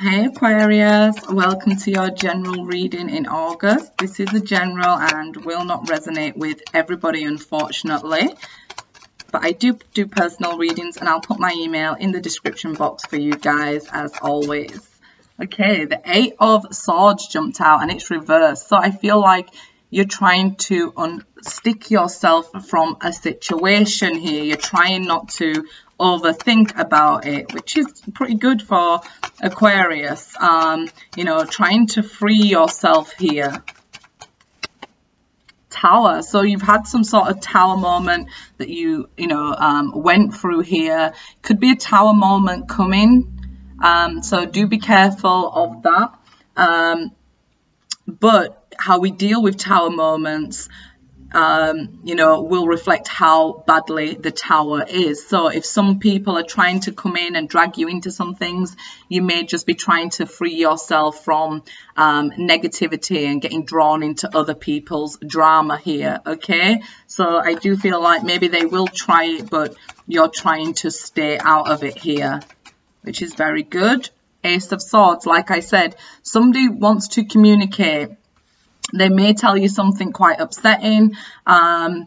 Hey Aquarius, welcome to your general reading in August. This is a general and will not resonate with everybody unfortunately. But I do do personal readings and I'll put my email in the description box for you guys as always. Okay, the Eight of Swords jumped out and it's reversed. So I feel like you're trying to unstick yourself from a situation here. You're trying not to overthink about it, which is pretty good for Aquarius. Um, you know, trying to free yourself here. Tower. So you've had some sort of tower moment that you, you know, um, went through here. Could be a tower moment coming. Um, so do be careful of that. Um, but how we deal with tower moments um, you know, will reflect how badly the tower is. So if some people are trying to come in and drag you into some things, you may just be trying to free yourself from um, negativity and getting drawn into other people's drama here, okay? So I do feel like maybe they will try it, but you're trying to stay out of it here, which is very good. Ace of Swords, like I said, somebody wants to communicate they may tell you something quite upsetting. Um,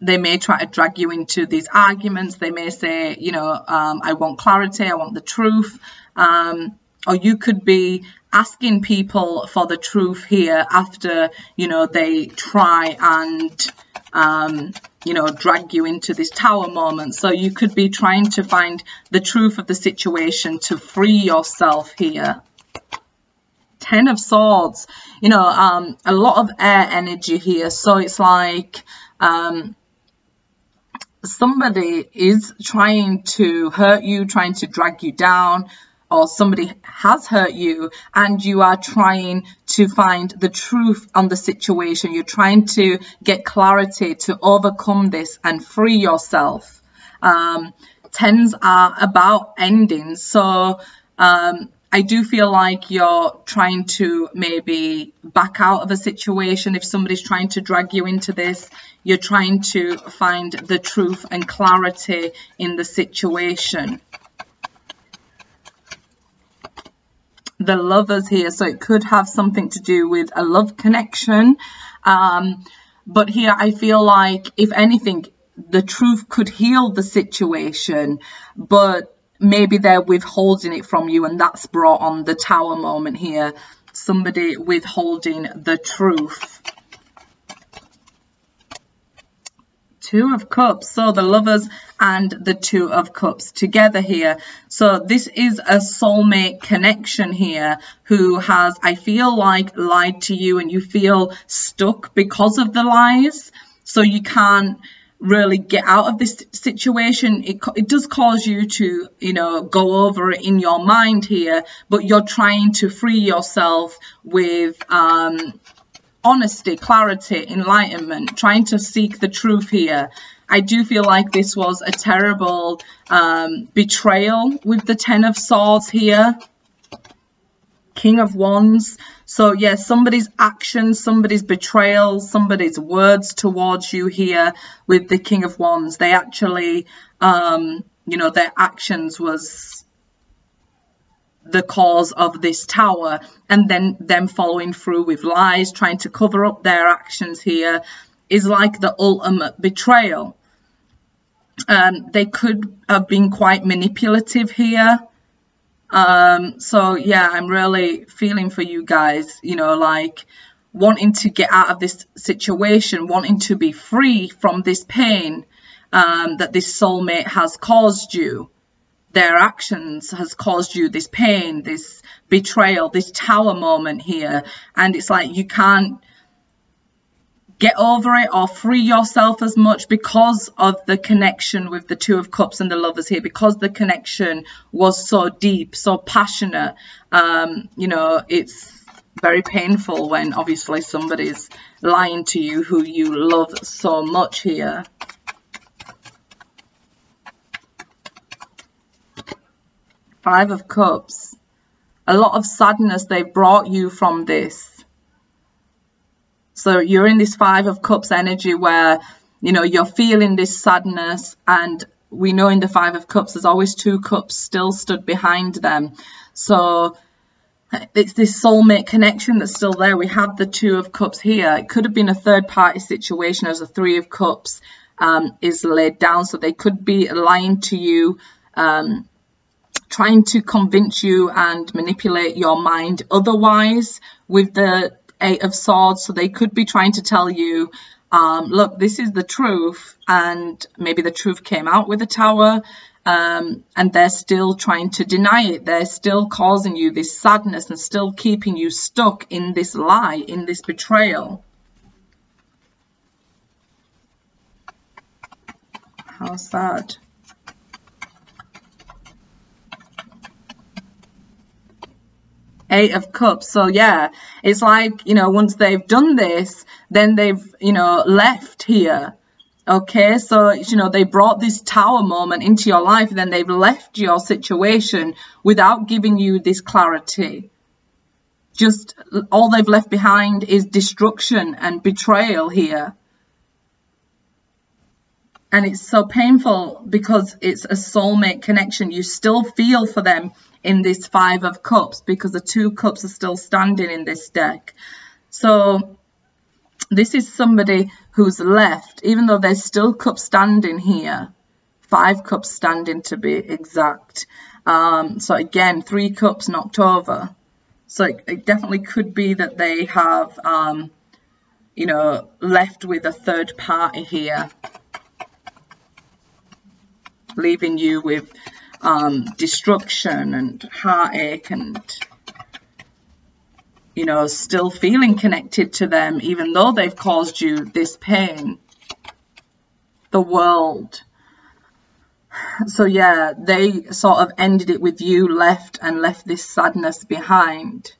they may try to drag you into these arguments. They may say, you know, um, I want clarity, I want the truth. Um, or you could be asking people for the truth here after, you know, they try and, um, you know, drag you into this tower moment. So you could be trying to find the truth of the situation to free yourself here. Ten of Swords, you know, um, a lot of air energy here. So it's like um, somebody is trying to hurt you, trying to drag you down, or somebody has hurt you and you are trying to find the truth on the situation. You're trying to get clarity to overcome this and free yourself. Um, tens are about endings. So um, I do feel like you're trying to maybe back out of a situation. If somebody's trying to drag you into this, you're trying to find the truth and clarity in the situation. The lovers here, so it could have something to do with a love connection. Um, but here I feel like, if anything, the truth could heal the situation, but maybe they're withholding it from you and that's brought on the tower moment here. Somebody withholding the truth. Two of cups. So the lovers and the two of cups together here. So this is a soulmate connection here who has i feel like lied to you and you feel stuck because of the lies. So you can't really get out of this situation. It, it does cause you to, you know, go over it in your mind here, but you're trying to free yourself with um, honesty, clarity, enlightenment, trying to seek the truth here. I do feel like this was a terrible um, betrayal with the Ten of Swords here. King of Wands. So, yes, yeah, somebody's actions, somebody's betrayal, somebody's words towards you here with the King of Wands. They actually, um, you know, their actions was the cause of this tower and then them following through with lies, trying to cover up their actions here is like the ultimate betrayal. Um, they could have been quite manipulative here. Um, so yeah, I'm really feeling for you guys, you know, like wanting to get out of this situation, wanting to be free from this pain um, that this soulmate has caused you. Their actions has caused you this pain, this betrayal, this tower moment here. And it's like you can't get over it or free yourself as much because of the connection with the two of cups and the lovers here because the connection was so deep so passionate. Um, you know it's very painful when obviously somebody's lying to you who you love so much here. Five of cups. A lot of sadness they've brought you from this so you're in this Five of Cups energy where, you know, you're feeling this sadness and we know in the Five of Cups there's always two cups still stood behind them. So it's this soulmate connection that's still there. We have the Two of Cups here. It could have been a third party situation as the Three of Cups um, is laid down. So they could be lying to you, um, trying to convince you and manipulate your mind otherwise with the Eight of Swords. So they could be trying to tell you, um, look, this is the truth. And maybe the truth came out with the Tower um, and they're still trying to deny it. They're still causing you this sadness and still keeping you stuck in this lie, in this betrayal. How sad. Eight of Cups. So yeah, it's like, you know, once they've done this, then they've, you know, left here Okay, so you know they brought this tower moment into your life, then they've left your situation without giving you this clarity. Just all they've left behind is destruction and betrayal here. And it's so painful because it's a soulmate connection. You still feel for them in this Five of Cups because the two cups are still standing in this deck. So this is somebody who's left, even though there's still cups standing here, five cups standing to be exact. Um, so again, three cups knocked over. So it, it definitely could be that they have, um, you know, left with a third party here, leaving you with um, destruction and heartache and you know, still feeling connected to them, even though they've caused you this pain. The world. So, yeah, they sort of ended it with you left and left this sadness behind.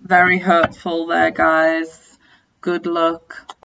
Very hurtful there, guys. Good luck.